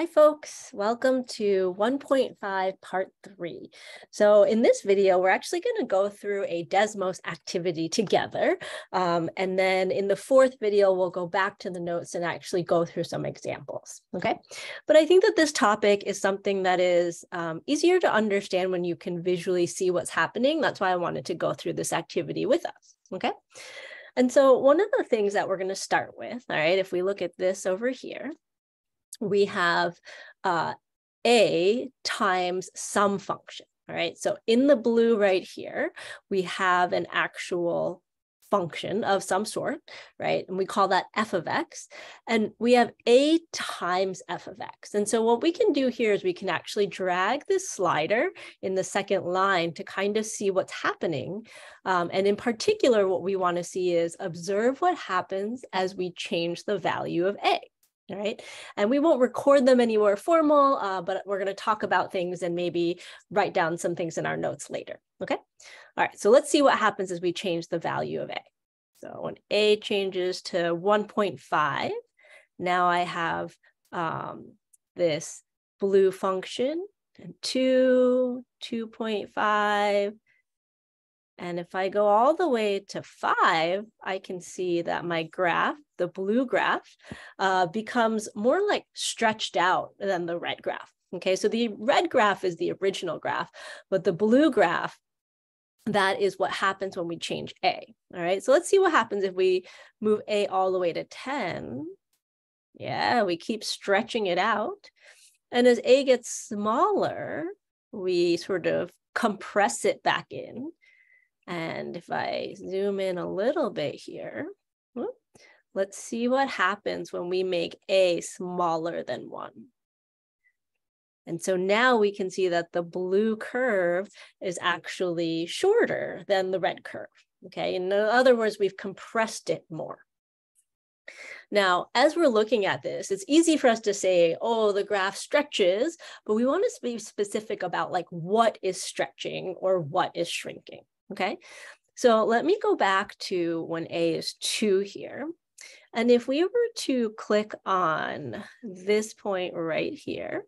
Hi folks, welcome to 1.5 part three. So in this video, we're actually gonna go through a Desmos activity together. Um, and then in the fourth video, we'll go back to the notes and actually go through some examples, okay? But I think that this topic is something that is um, easier to understand when you can visually see what's happening. That's why I wanted to go through this activity with us, okay? And so one of the things that we're gonna start with, all right, if we look at this over here, we have uh, a times some function. All right, so in the blue right here, we have an actual function of some sort, right? And we call that f of x. And we have a times f of x. And so what we can do here is we can actually drag this slider in the second line to kind of see what's happening. Um, and in particular, what we want to see is observe what happens as we change the value of a right? And we won't record them anywhere formal, uh, but we're going to talk about things and maybe write down some things in our notes later, okay? All right, so let's see what happens as we change the value of A. So when A changes to 1.5, now I have um, this blue function, and 2, 2.5, and if I go all the way to five, I can see that my graph, the blue graph, uh, becomes more like stretched out than the red graph. Okay, so the red graph is the original graph, but the blue graph, that is what happens when we change A. All right, so let's see what happens if we move A all the way to 10. Yeah, we keep stretching it out. And as A gets smaller, we sort of compress it back in. And if I zoom in a little bit here, let's see what happens when we make A smaller than one. And so now we can see that the blue curve is actually shorter than the red curve. Okay, in other words, we've compressed it more. Now, as we're looking at this, it's easy for us to say, oh, the graph stretches, but we want to be specific about like what is stretching or what is shrinking. Okay, so let me go back to when A is two here. And if we were to click on this point right here,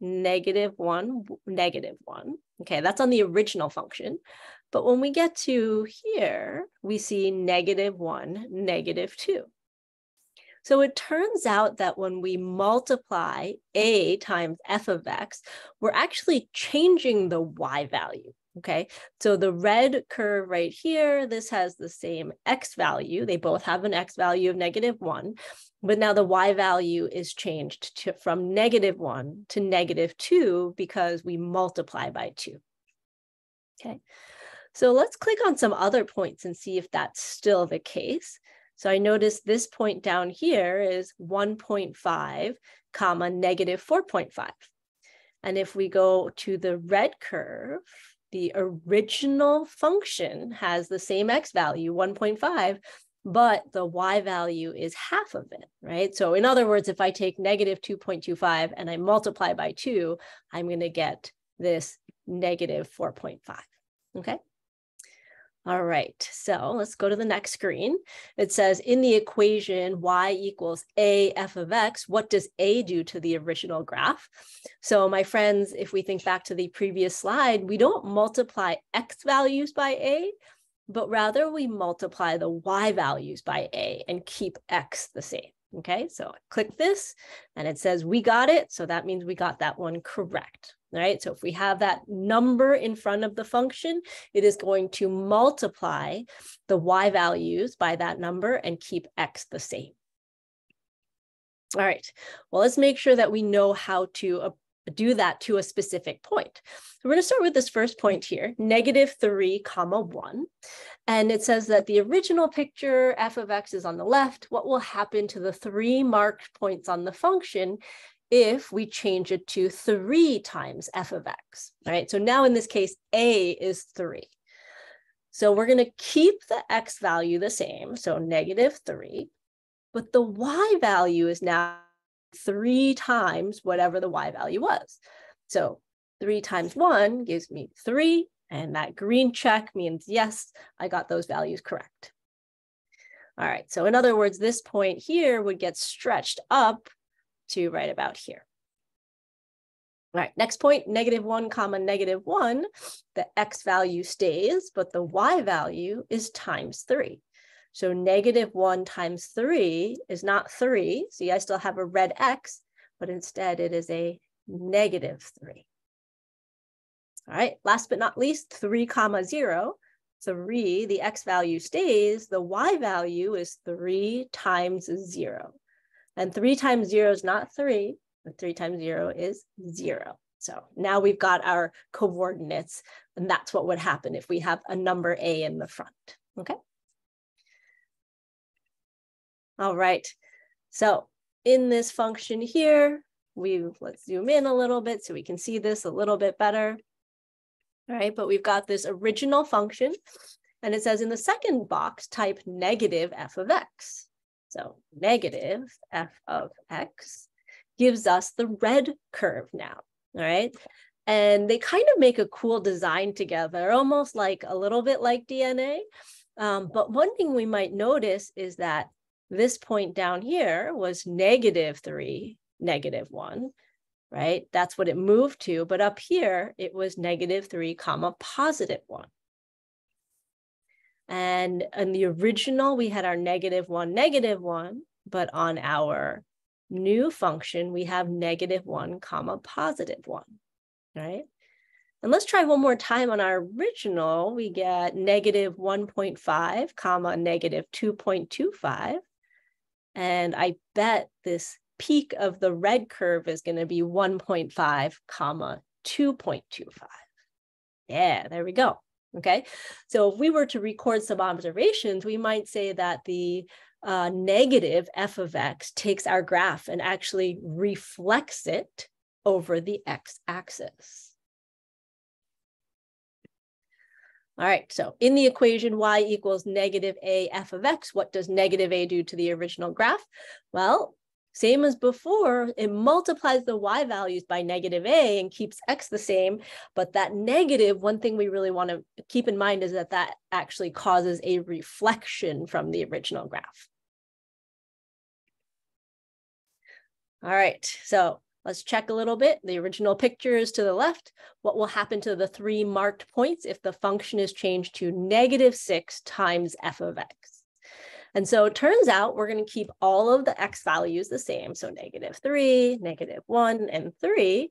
negative one, negative one, okay, that's on the original function. But when we get to here, we see negative one, negative two. So it turns out that when we multiply a times f of x, we're actually changing the y value. Okay, so the red curve right here, this has the same x value. They both have an x value of negative one, but now the y value is changed to, from negative one to negative two because we multiply by two. Okay, so let's click on some other points and see if that's still the case. So I notice this point down here is 1.5 comma negative 4.5. And if we go to the red curve, the original function has the same x value, 1.5, but the y value is half of it, right? So in other words, if I take negative 2.25 and I multiply by 2, I'm going to get this negative 4.5, okay? All right, so let's go to the next screen. It says in the equation y equals a f of x, what does a do to the original graph? So my friends, if we think back to the previous slide, we don't multiply x values by a, but rather we multiply the y values by a and keep x the same. Okay, so I click this and it says we got it. So that means we got that one correct right? So if we have that number in front of the function, it is going to multiply the y values by that number and keep x the same. All right, well, let's make sure that we know how to uh, do that to a specific point. So we're going to start with this first point here, negative 3 comma 1. And it says that the original picture, f of x is on the left. What will happen to the three marked points on the function if we change it to three times f of x, right? So now in this case, a is three. So we're gonna keep the x value the same, so negative three, but the y value is now three times whatever the y value was. So three times one gives me three, and that green check means, yes, I got those values correct. All right, so in other words, this point here would get stretched up to right about here. All right, next point, negative one comma negative one, the x value stays, but the y value is times three. So negative one times three is not three. See, I still have a red x, but instead it is a negative three. All right, last but not least, three comma zero, three, the x value stays, the y value is three times zero. And three times zero is not three, but three times zero is zero. So now we've got our coordinates, and that's what would happen if we have a number a in the front, okay? All right, so in this function here, we let's zoom in a little bit so we can see this a little bit better. All right, but we've got this original function, and it says in the second box, type negative f of x. So negative f of x gives us the red curve now, all right? And they kind of make a cool design together, almost like a little bit like DNA. Um, but one thing we might notice is that this point down here was negative three, negative one, right? That's what it moved to. But up here, it was negative three comma positive one. And in the original, we had our negative one, negative one, but on our new function, we have negative one comma positive one, right? And let's try one more time on our original. We get negative 1.5 comma negative 2.25. And I bet this peak of the red curve is going to be 1.5 comma 2.25. Yeah, there we go. Okay, so if we were to record some observations, we might say that the uh, negative f of x takes our graph and actually reflects it over the x-axis. All right, so in the equation y equals negative a f of x, what does negative a do to the original graph? Well, same as before, it multiplies the y values by negative a and keeps x the same. But that negative, one thing we really want to keep in mind is that that actually causes a reflection from the original graph. All right, so let's check a little bit. The original picture is to the left. What will happen to the three marked points if the function is changed to negative six times f of x? And so it turns out we're going to keep all of the x values the same. So negative three, negative one, and three.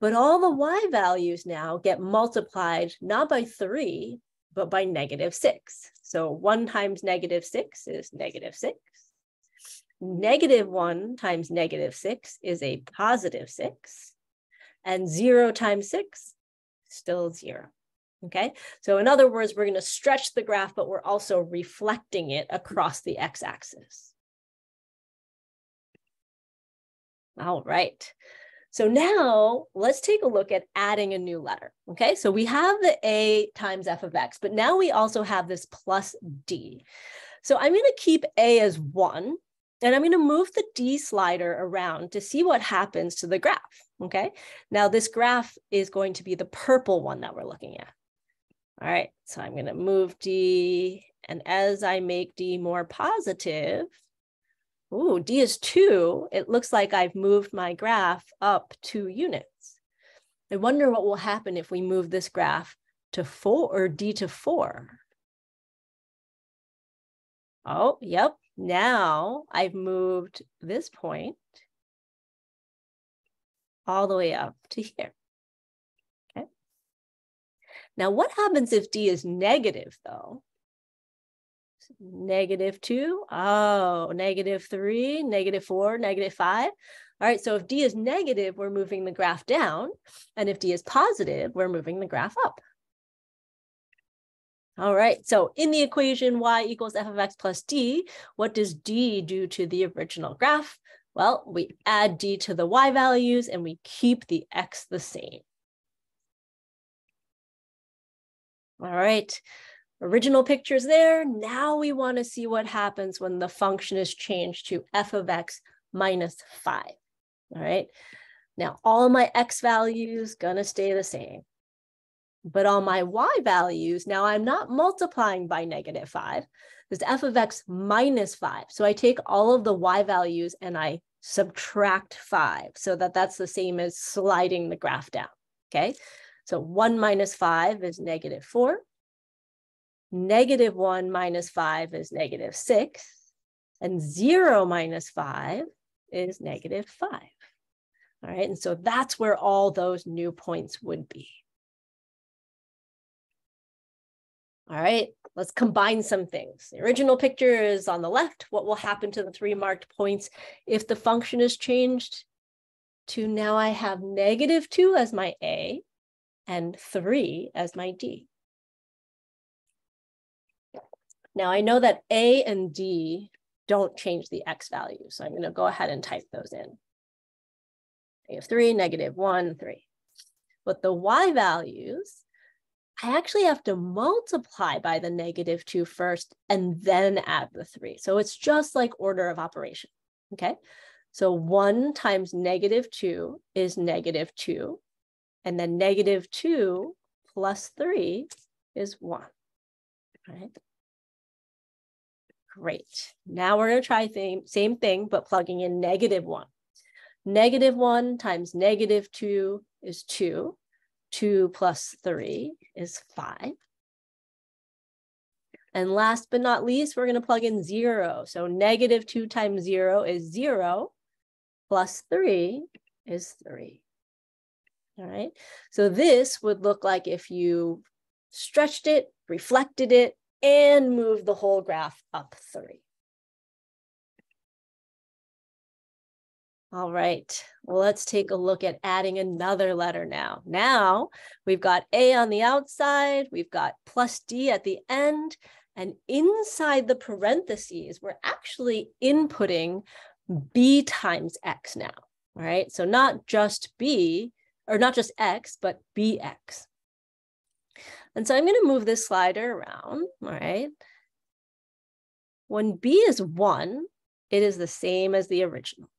But all the y values now get multiplied not by three, but by negative six. So one times negative six is negative six. Negative one times negative six is a positive six. And zero times six, still zero. Okay, so in other words, we're going to stretch the graph, but we're also reflecting it across the x-axis. All right. So now let's take a look at adding a new letter. Okay, so we have the a times f of x, but now we also have this plus d. So I'm going to keep a as one, and I'm going to move the d slider around to see what happens to the graph. Okay, now this graph is going to be the purple one that we're looking at. All right, so I'm going to move D. And as I make D more positive, ooh, D is two. It looks like I've moved my graph up two units. I wonder what will happen if we move this graph to four or D to four. Oh, yep. Now I've moved this point all the way up to here. Now, what happens if D is negative though? Negative two, oh, negative three, negative four, negative five. All right, so if D is negative, we're moving the graph down. And if D is positive, we're moving the graph up. All right, so in the equation y equals f of x plus d, what does d do to the original graph? Well, we add d to the y values and we keep the x the same. All right, original pictures there. Now we want to see what happens when the function is changed to f of x minus 5. All right, now all my x values gonna stay the same. But all my y values, now I'm not multiplying by negative 5. There's f of x minus 5. So I take all of the y values and I subtract five so that that's the same as sliding the graph down, okay? So one minus five is negative four. Negative one minus five is negative six. And zero minus five is negative five. All right, and so that's where all those new points would be. All right, let's combine some things. The original picture is on the left. What will happen to the three marked points if the function is changed to now I have negative two as my A and three as my D. Now I know that A and D don't change the X value. So I'm gonna go ahead and type those in. Negative three, negative one, three. But the Y values, I actually have to multiply by the negative two first and then add the three. So it's just like order of operation, okay? So one times negative two is negative two, and then negative two plus three is one, right? Great. Now we're gonna try the same thing, but plugging in negative one. Negative one times negative two is two. Two plus three is five. And last but not least, we're gonna plug in zero. So negative two times zero is zero, plus three is three. All right, so this would look like if you stretched it, reflected it, and moved the whole graph up three. All right, well, let's take a look at adding another letter now. Now we've got A on the outside, we've got plus D at the end, and inside the parentheses, we're actually inputting B times X now, all right? So not just B, or not just X, but BX. And so I'm gonna move this slider around, all right? When B is one, it is the same as the original.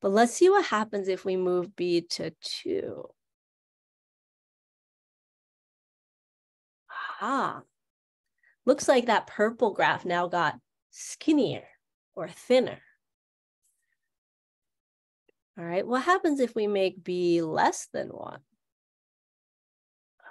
But let's see what happens if we move B to two. Ah, looks like that purple graph now got skinnier or thinner. All right, what happens if we make B less than one?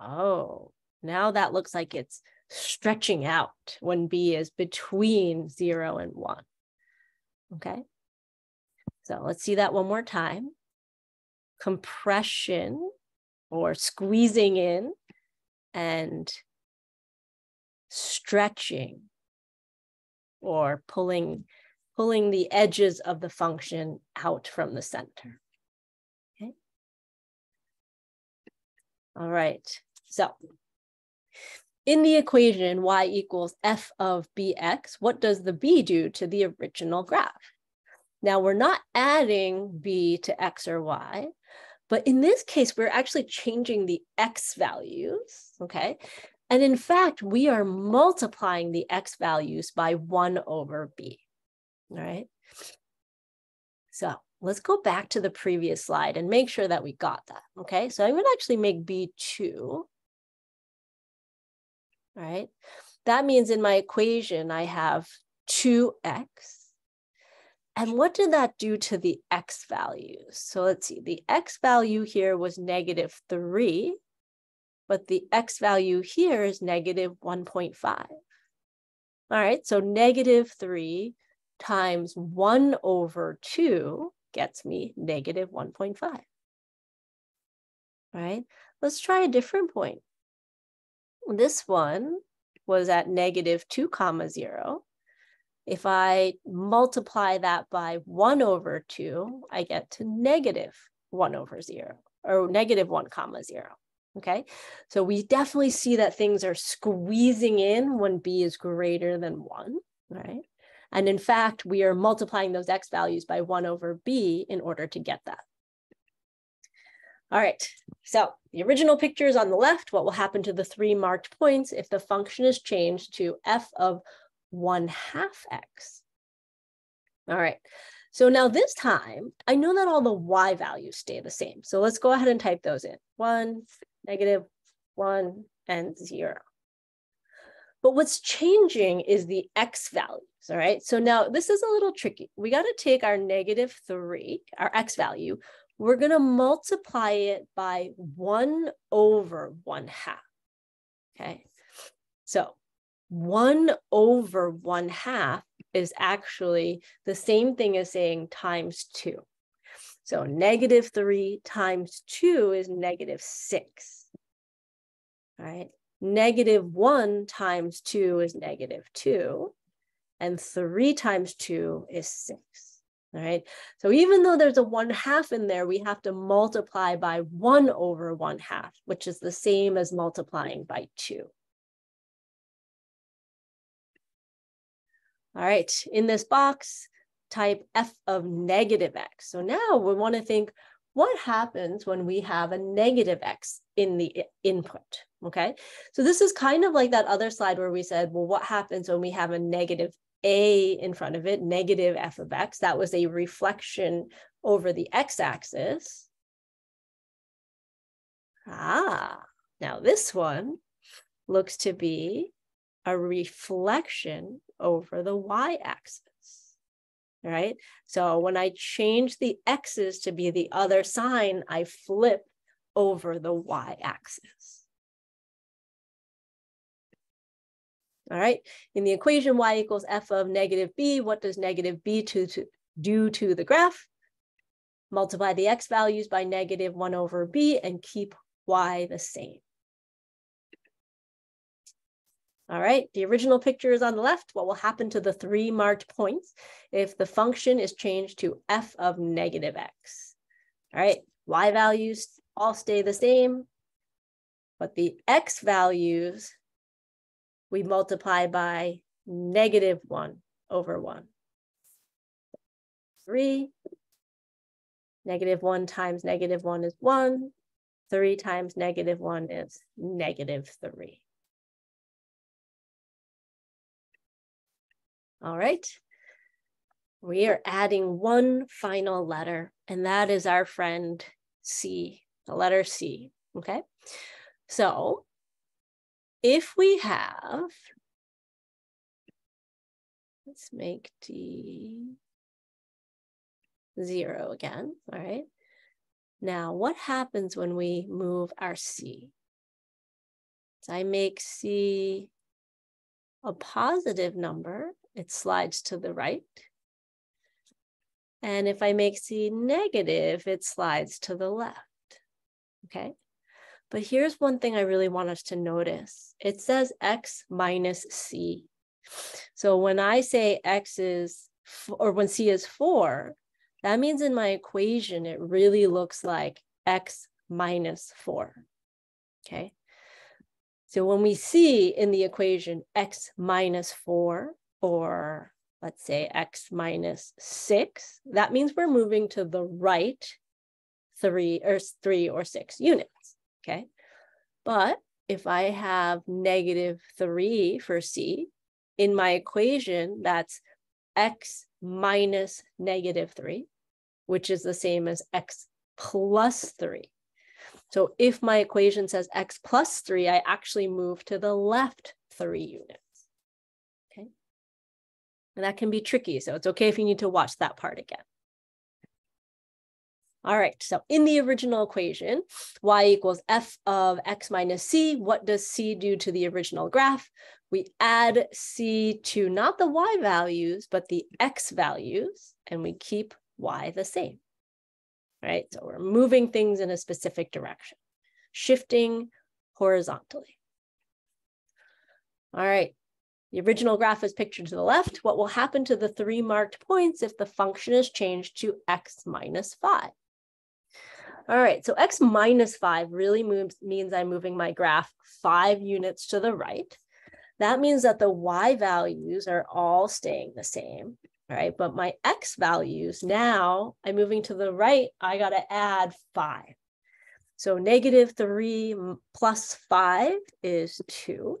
Oh, now that looks like it's stretching out when B is between zero and one. Okay, so let's see that one more time. Compression or squeezing in and stretching or pulling pulling the edges of the function out from the center. Okay. All right. So in the equation y equals f of bx, what does the b do to the original graph? Now we're not adding b to x or y, but in this case, we're actually changing the x values, okay? And in fact, we are multiplying the x values by one over b, all right? So let's go back to the previous slide and make sure that we got that, okay? So I'm gonna actually make b2, all right? That means in my equation, I have 2x and what did that do to the x values? So let's see, the x value here was negative 3, but the x value here is negative 1.5. All right, so negative 3 times 1 over 2 gets me negative 1.5. Right? let's try a different point. This one was at negative 2 comma 0. If I multiply that by 1 over 2, I get to negative 1 over 0 or negative 1 comma 0. Okay, so we definitely see that things are squeezing in when b is greater than 1, right? And in fact, we are multiplying those x values by 1 over b in order to get that. All right, so the original picture is on the left. What will happen to the three marked points if the function is changed to f of 1 half x. All right, so now this time, I know that all the y values stay the same. So let's go ahead and type those in. 1, negative 1, and 0. But what's changing is the x values, all right? So now this is a little tricky. We got to take our negative 3, our x value, we're going to multiply it by 1 over 1 half, okay? So 1 over 1 half is actually the same thing as saying times 2. So negative 3 times 2 is negative 6. All right. Negative 1 times 2 is negative 2. And 3 times 2 is 6. All right. So even though there's a 1 half in there, we have to multiply by 1 over 1 half, which is the same as multiplying by 2. All right, in this box, type f of negative x. So now we want to think, what happens when we have a negative x in the input, okay? So this is kind of like that other slide where we said, well, what happens when we have a negative a in front of it, negative f of x? That was a reflection over the x-axis. Ah, now this one looks to be a reflection over the y-axis, right? So when I change the x's to be the other sign, I flip over the y-axis. All right, in the equation y equals f of negative b, what does negative b to, to do to the graph? Multiply the x values by negative 1 over b and keep y the same. All right, the original picture is on the left. What will happen to the three marked points if the function is changed to f of negative x? All right, y values all stay the same, but the x values we multiply by negative 1 over 1. 3, negative 1 times negative 1 is 1. 3 times negative 1 is negative 3. All right. We are adding one final letter, and that is our friend C, the letter C. Okay. So if we have, let's make D zero again. All right. Now, what happens when we move our C? So I make C a positive number, it slides to the right. And if I make C negative, it slides to the left. Okay. But here's one thing I really want us to notice. It says X minus C. So when I say X is, or when C is four, that means in my equation, it really looks like X minus four. Okay. So when we see in the equation X minus four, or let's say x minus six, that means we're moving to the right three or three or six units, okay? But if I have negative three for C, in my equation, that's x minus negative three, which is the same as x plus three. So if my equation says x plus three, I actually move to the left three units. Okay. And that can be tricky. So it's okay if you need to watch that part again. All right, so in the original equation, y equals f of x minus c, what does c do to the original graph? We add c to not the y values, but the x values, and we keep y the same. Right, so we're moving things in a specific direction, shifting horizontally. All right, the original graph is pictured to the left. What will happen to the three marked points if the function is changed to x minus 5? All right, so x minus 5 really moves, means I'm moving my graph five units to the right. That means that the y values are all staying the same, right? But my x values now, I'm moving to the right, I got to add 5. So negative 3 plus 5 is 2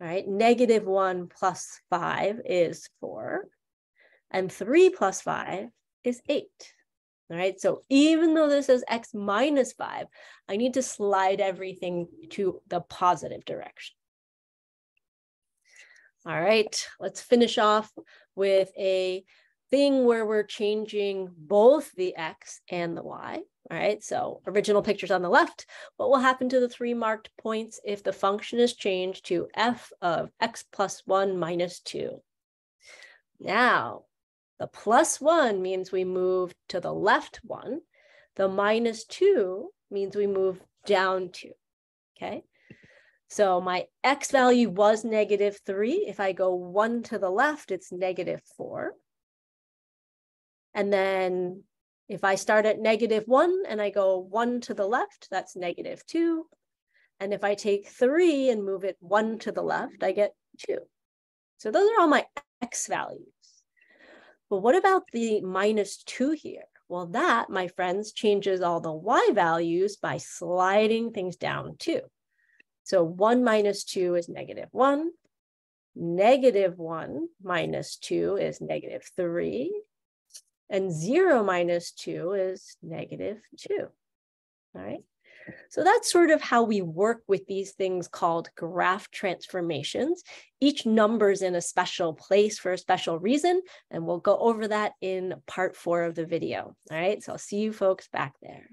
right? Negative one plus five is four, and three plus five is eight. All right, so even though this is x minus five, I need to slide everything to the positive direction. All right, let's finish off with a thing where we're changing both the X and the Y. All right, so original pictures on the left. What will happen to the three marked points if the function is changed to f of x plus 1 minus 2? Now, the plus 1 means we move to the left one. The minus 2 means we move down 2, okay? So my x value was negative 3. If I go 1 to the left, it's negative 4. And then if I start at negative one and I go one to the left, that's negative two. And if I take three and move it one to the left, I get two. So those are all my x values. But what about the minus two here? Well, that, my friends, changes all the y values by sliding things down too. So one minus two is negative one. Negative one minus two is negative three. And zero minus two is negative two, all right? So that's sort of how we work with these things called graph transformations. Each number's in a special place for a special reason, and we'll go over that in part four of the video. All right, so I'll see you folks back there.